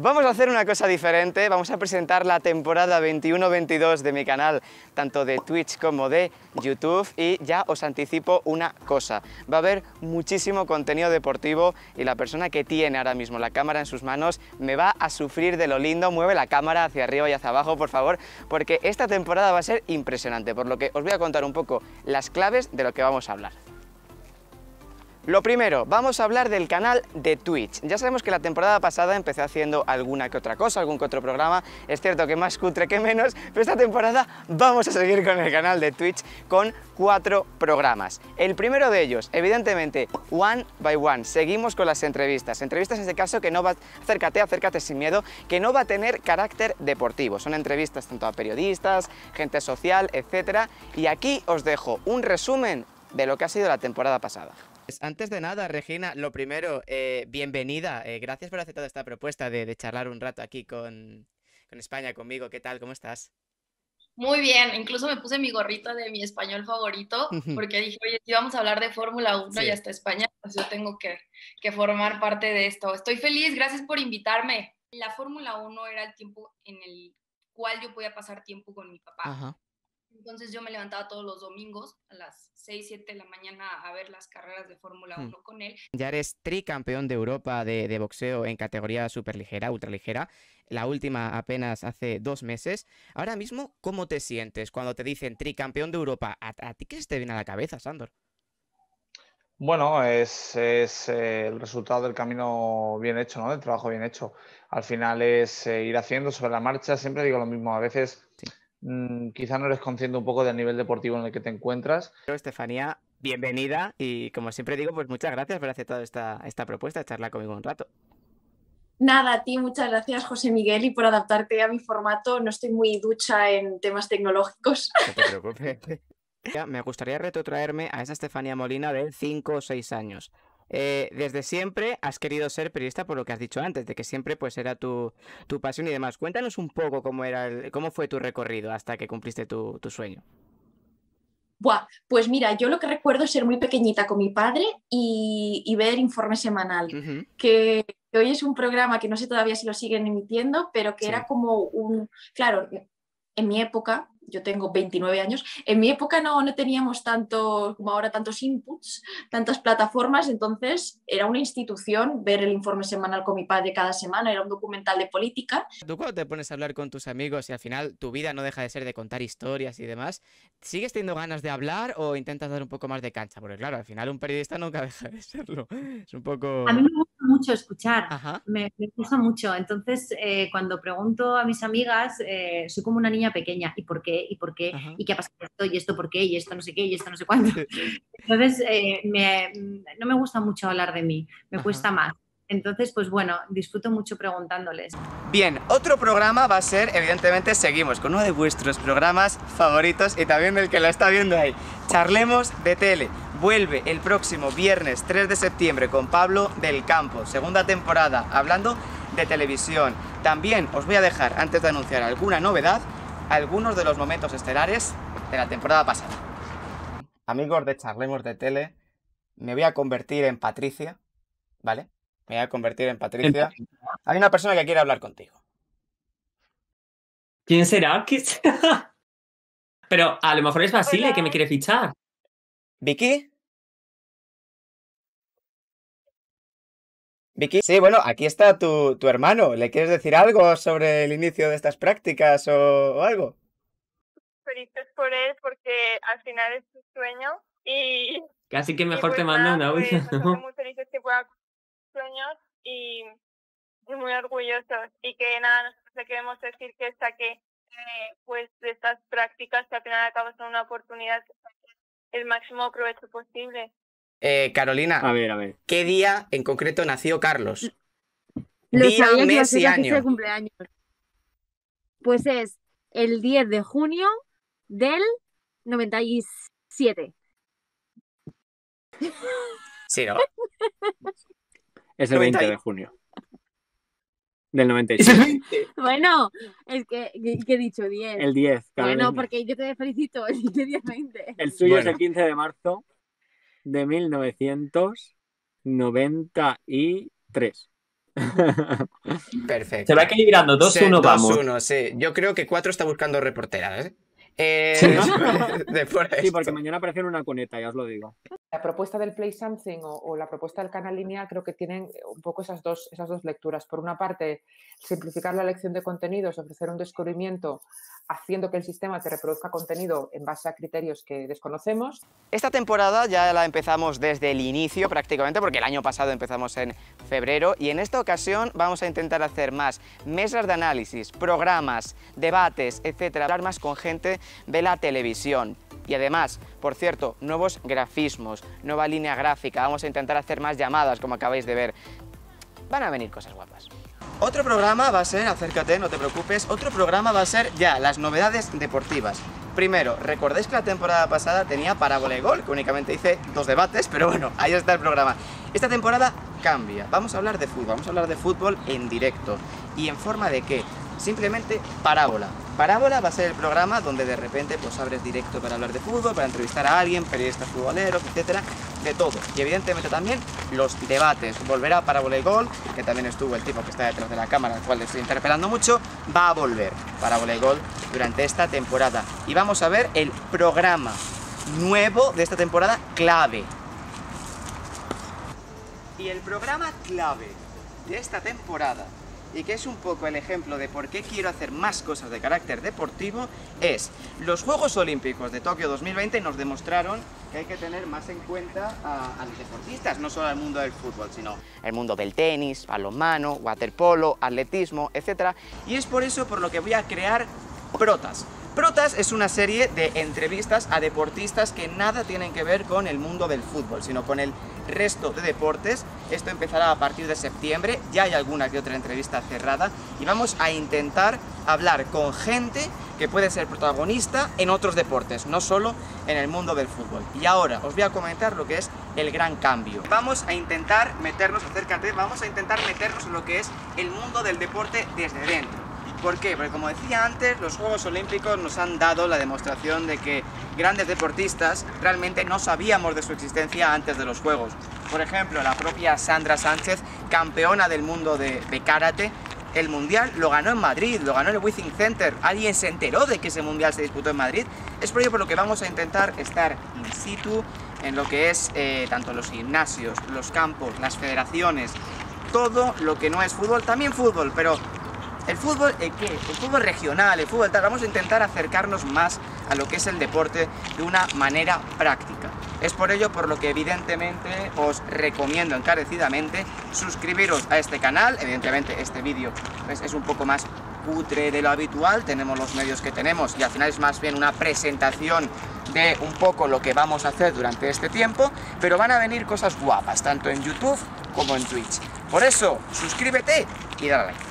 Vamos a hacer una cosa diferente, vamos a presentar la temporada 21-22 de mi canal, tanto de Twitch como de YouTube. Y ya os anticipo una cosa, va a haber muchísimo contenido deportivo y la persona que tiene ahora mismo la cámara en sus manos me va a sufrir de lo lindo, mueve la cámara hacia arriba y hacia abajo por favor, porque esta temporada va a ser impresionante, por lo que os voy a contar un poco las claves de lo que vamos a hablar. Lo primero, vamos a hablar del canal de Twitch. Ya sabemos que la temporada pasada empecé haciendo alguna que otra cosa, algún que otro programa. Es cierto que más cutre que menos, pero esta temporada vamos a seguir con el canal de Twitch con cuatro programas. El primero de ellos, evidentemente, One by One. Seguimos con las entrevistas. Entrevistas en este caso que no va... Acércate, acércate sin miedo, que no va a tener carácter deportivo. Son entrevistas tanto a periodistas, gente social, etc. Y aquí os dejo un resumen de lo que ha sido la temporada pasada. Pues antes de nada, Regina, lo primero, eh, bienvenida. Eh, gracias por aceptar esta propuesta de, charlar un rato aquí con, España, conmigo. ¿Qué tal? ¿Cómo estás? Muy bien, incluso me puse mi gorrito de mi español favorito, porque dije, oye, si vamos a hablar de Fórmula 1 y hasta España, pues yo tengo que, que, formar parte de esto. Estoy feliz, gracias por invitarme. La Fórmula 1 era el tiempo en el cual yo podía pasar tiempo con mi papá. Ajá. Entonces yo me levantaba todos los domingos a las 6, 7 de la mañana a ver las carreras de Fórmula 1 hmm. con él. Ya eres tricampeón de Europa de, boxeo en categoría superligera, ultraligera. La última apenas hace dos meses. Ahora mismo, ¿cómo te sientes cuando te dicen tricampeón de Europa? ¿A, ti qué se te viene a la cabeza, Sandor? Bueno, es, eh, el resultado del camino bien hecho, ¿no? Del trabajo bien hecho. Al final es eh, ir haciendo sobre la marcha. Siempre digo lo mismo. A veces Mm, quizá no eres consciente un poco del nivel deportivo en el que te encuentras. Estefanía, bienvenida y como siempre digo, pues muchas gracias por aceptar esta, esta propuesta de charlar conmigo un rato. Nada, a ti muchas gracias José Miguel y por adaptarte a mi formato. No estoy muy ducha en temas tecnológicos. No te preocupes. Me gustaría retrotraerme a esa Estefanía Molina de 5 o 6 años. Eh, desde siempre has querido ser periodista por lo que has dicho antes, de que siempre pues era tu, pasión y demás. Cuéntanos un poco cómo, era cómo fue tu recorrido hasta que cumpliste tu, sueño. Buah, pues mira, yo lo que recuerdo es ser muy pequeñita con mi padre y, ver Informe Semanal, que, hoy es un programa que no sé todavía si lo siguen emitiendo, pero que era como un, claro, en mi época yo tengo 29 años, en mi época no, no teníamos tanto, como ahora, tantos inputs, tantas plataformas, entonces era una institución ver el informe semanal con mi padre cada semana, era un documental de política. Tú cuando te pones a hablar con tus amigos y al final tu vida no deja de ser de contar historias y demás, ¿sigues teniendo ganas de hablar o intentas dar un poco más de cancha? Porque claro, al final un periodista nunca deja de serlo. Es un poco mucho escuchar, me, gusta mucho. Entonces, eh, cuando pregunto a mis amigas, eh, soy como una niña pequeña, ¿y por qué? ¿Y por qué? ¿Y qué ha pasado esto? ¿Y esto por qué? ¿Y esto no sé qué? ¿Y esto no sé cuánto? Entonces, eh, no me gusta mucho hablar de mí, me cuesta más. Entonces, pues bueno, disfruto mucho preguntándoles. Bien, otro programa va a ser, evidentemente, seguimos con uno de vuestros programas favoritos y también del que lo está viendo ahí. Charlemos de tele. Vuelve el próximo viernes 3 de septiembre con Pablo del Campo, segunda temporada, hablando de televisión. También os voy a dejar, antes de anunciar alguna novedad, algunos de los momentos estelares de la temporada pasada. Amigos de Charlemos de Tele, me voy a convertir en Patricia, ¿vale? Me voy a convertir en Patricia. Hay una persona que quiere hablar contigo. ¿Quién será? Pero a lo mejor es Basile que me quiere fichar. ¿Vicky? Vicky, sí, bueno, aquí está tu, tu, hermano. ¿Le quieres decir algo sobre el inicio de estas prácticas o, algo? Felices por él porque al final es su sueño y... Casi que mejor te pues mando un audio. Pues, muy felices que pueda sueños y muy orgullosos y que nada, nosotros le queremos decir que saque eh, pues de estas prácticas que al final acabas con una oportunidad que el máximo provecho posible. Eh, Carolina, a ver, a ver. ¿qué día en concreto nació Carlos? día, mes y año. cumpleaños. Pues es el 10 de junio del 97. Sí, ¿no? Es el 20 de junio. Del 97. Bueno, es que, ¿qué he dicho? 10. El 10. Bueno, porque yo te felicito, el 10 20. El suyo es el 15 de marzo de 1993. Perfecto. Se va equilibrando, 2-1 vamos. 2-1, sí. Yo creo que 4 está buscando reportera, ¿eh? Eh, sí, porque mañana aparece en una coneta, ya os lo digo. La propuesta del Play Something o, la propuesta del canal lineal creo que tienen un poco esas dos, esas dos lecturas. Por una parte, simplificar la elección de contenidos, ofrecer un descubrimiento haciendo que el sistema te reproduzca contenido en base a criterios que desconocemos. Esta temporada ya la empezamos desde el inicio prácticamente, porque el año pasado empezamos en febrero, y en esta ocasión vamos a intentar hacer más mesas de análisis, programas, debates, etcétera, hablar más con gente de la televisión. Y además, por cierto, nuevos grafismos, nueva línea gráfica, vamos a intentar hacer más llamadas, como acabáis de ver. Van a venir cosas guapas. Otro programa va a ser, acércate, no te preocupes, otro programa va a ser ya las novedades deportivas. Primero, recordáis que la temporada pasada tenía Parábola y Gol, que únicamente hice dos debates, pero bueno, ahí está el programa. Esta temporada cambia, vamos a hablar de fútbol, vamos a hablar de fútbol en directo. ¿Y en forma de qué? simplemente Parábola. Parábola va a ser el programa donde de repente pues abres directo para hablar de fútbol, para entrevistar a alguien, periodistas futboleros, etcétera, de todo. Y evidentemente también los debates. Volverá Parábola y Gol, que también estuvo el tipo que está detrás de la cámara, al cual le estoy interpelando mucho, va a volver Parábola y Gol durante esta temporada. Y vamos a ver el programa nuevo de esta temporada clave. Y el programa clave de esta temporada y que es un poco el ejemplo de por qué quiero hacer más cosas de carácter deportivo, es los Juegos Olímpicos de Tokio 2020 nos demostraron que hay que tener más en cuenta a, los deportistas, no solo al mundo del fútbol, sino el mundo del tenis, balonmano, waterpolo, atletismo, etc. Y es por eso por lo que voy a crear protas. Protas es una serie de entrevistas a deportistas que nada tienen que ver con el mundo del fútbol, sino con el resto de deportes. Esto empezará a partir de septiembre, ya hay alguna que otra entrevista cerrada y vamos a intentar hablar con gente que puede ser protagonista en otros deportes, no solo en el mundo del fútbol. Y ahora os voy a comentar lo que es el gran cambio. Vamos a intentar meternos, acércate, vamos a intentar meternos en lo que es el mundo del deporte desde dentro. ¿Por qué? Porque como decía antes, los Juegos Olímpicos nos han dado la demostración de que grandes deportistas realmente no sabíamos de su existencia antes de los Juegos. Por ejemplo, la propia Sandra Sánchez, campeona del mundo de, karate, el Mundial lo ganó en Madrid, lo ganó en el Withing Center. ¿Alguien se enteró de que ese Mundial se disputó en Madrid? Es por ello por lo que vamos a intentar estar in situ en lo que es eh, tanto los gimnasios, los campos, las federaciones, todo lo que no es fútbol, también fútbol, pero el fútbol, ¿qué? El fútbol regional, el fútbol tal. Vamos a intentar acercarnos más a lo que es el deporte de una manera práctica. Es por ello por lo que evidentemente os recomiendo encarecidamente suscribiros a este canal. Evidentemente este vídeo pues, es un poco más cutre de lo habitual, tenemos los medios que tenemos y al final es más bien una presentación de un poco lo que vamos a hacer durante este tiempo, pero van a venir cosas guapas, tanto en YouTube como en Twitch. Por eso, suscríbete y dale like.